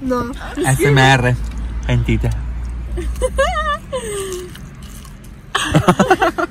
No. SMR, gentita.